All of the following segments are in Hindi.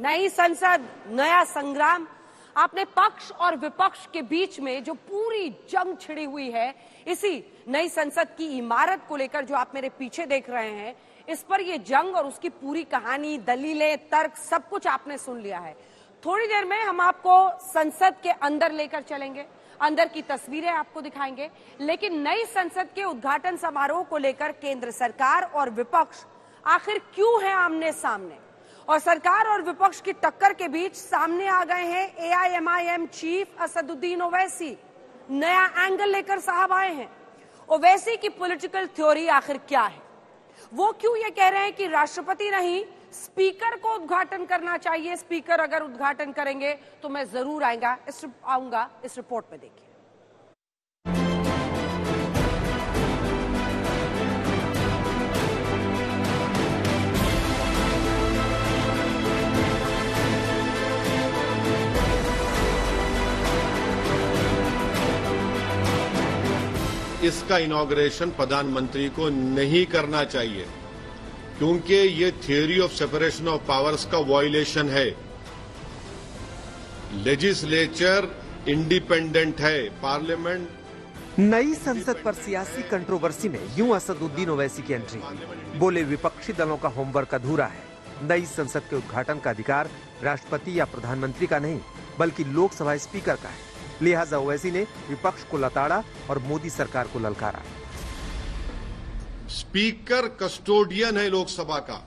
नई संसद, नया संग्राम। आपने पक्ष और विपक्ष के बीच में जो पूरी जंग छिड़ी हुई है, इसी नई संसद की इमारत को लेकर जो आप मेरे पीछे देख रहे हैं, इस पर ये जंग और उसकी पूरी कहानी, दलीलें, तर्क, सब कुछ आपने सुन लिया है। थोड़ी देर में हम आपको संसद के अंदर लेकर चलेंगे। अंदर की तस्वीरें आपको दिखाएँगे। लेकिन नई संसद के उद्घाटन समारोह को लेकर केंद्र सरकार और विपक्ष आखिर क्यों है आमने सामने? और सरकार और विपक्ष की टक्कर के बीच सामने आ गए हैं एआईएमआईएम चीफ असदुद्दीन ओवैसी नया एंगल लेकर साहब आए हैं। ओवैसी की पॉलिटिकल थ्योरी आखिर क्या है? वो क्यों ये कह रहे हैं कि राष्ट्रपति नहीं स्पीकर को उद्घाटन करना चाहिए। स्पीकर अगर उद्घाटन करेंगे तो मैं ज़रूर आएगा। इस, आऊँगा। इस रिपोर्ट में देखिए। इसका इनॉग्रेशन प्रधानमंत्री को नहीं करना चाहिए, क्योंकि ये theory of separation of powers का वॉयलेशन है। लेजिस्लेचर इंडिपेंडेंट है पार्लियामेंट नई संसद पर सियासी कंट्रोवर्सी में यूँ असदुद्दीन ओवैसी की एंट्री बोले विपक्षी दलों का होमवर्क अधूरा है। नई संसद के उद्घाटन का अधिकार राष्ट्रपति या प्रधानमंत्री का नहीं, बल्कि लोकसभा स्पीकर का है। लिहाजा ओवैसी ने विपक्ष को लताड़ा और मोदी सरकार को ललकारा। स्पीकर कस्टोडियन है लोकसभा का,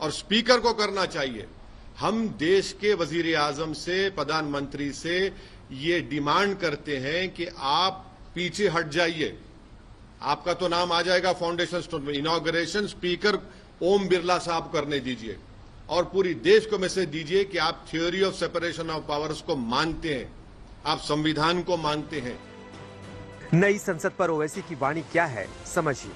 और स्पीकर को करना चाहिए। हम देश के वज़ीर आज़म से, प्रधानमंत्री से ये डिमांड करते हैं कि आप पीछे हट जाइए। आपका तो नाम आ जाएगा फाउंडेशन स्टोन में। इनॉग्रेशन स्पीकर ओम बिरला साहब करने दीजिए। और पूरी देश को मैसेज दीजिए कि आप theory of separation of powers को मानते हैं। आप संविधान को मानते हैं। नई संसद पर ओवैसी की वाणी क्या है, समझिए।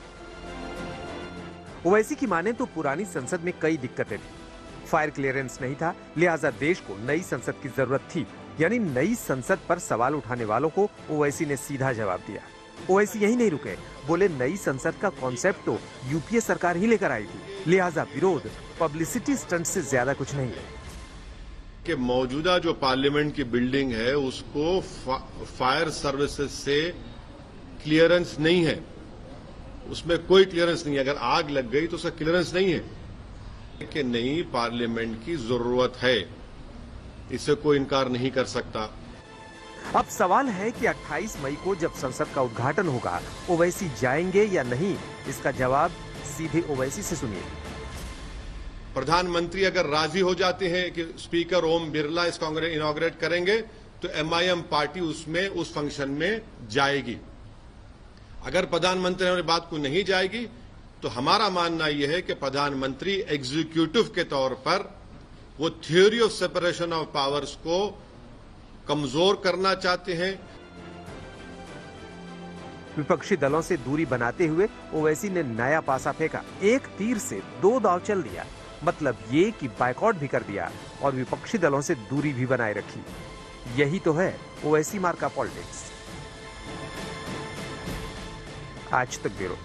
ओवैसी की माने तो पुरानी संसद में कई दिक्कतें थी। फायर क्लियरेंस नहीं था, लिहाजा देश को नई संसद की ज़रूरत थी। यानी नई संसद पर सवाल उठाने वालों को ओवैसी ने सीधा जवाब दिया। ओवैसी यही नहीं रुके, बोले नई संसद का कॉन्सेप्ट तो यूपीए सरकार ही लेकर आई थी। लिहाजा विरोध पब्लिसिटी स्टंट से ज़्यादा कुछ नहीं है। कि मौजूदा जो पार्लियामेंट की बिल्डिंग है उसको फा, फायर सर्विसेज़ से क्लियरेंस नहीं है। उसमें कोई क्लियरेंस नहीं है। अगर आग लग गई तो उसका क्लियरेंस नहीं है। कि नई पार्लियामेंट की ज़रूरत है। इसे कोई इनकार नहीं कर सकता। अब सवाल है कि 28 मई को जब संसद का उद्घाटन होगा ओवैसी जाएँगे या नहीं? इसका जवाब सीधे ओवैसी से सुनिए। प्रधानमंत्री अगर राज़ी हो जाते हैं कि स्पीकर ओम बिरला इस कांग्रेस इनॉग्रेट करेंगे तो एमआईएम पार्टी उसमें, उस फ़ंक्शन में जाएगी। अगर प्रधानमंत्री ने बात को नहीं जाएगी तो हमारा मानना यह है कि प्रधानमंत्री एग्जीक्यूटिव के तौर पर वो theory of separation of powers को कमज़ोर करना चाहते हैं। विपक्षी दलों से दूरी बनाते हुए ओवैसी ने नया पासा फेंका। एक तीर से दो दाव चल दिया। मतलब ये कि बाइकआउट भी कर दिया और विपक्षी दलों से दूरी भी बनाए रखी। यही तो है ओएसी मार का पॉलिटिक्स। आज तक ब्यूरो।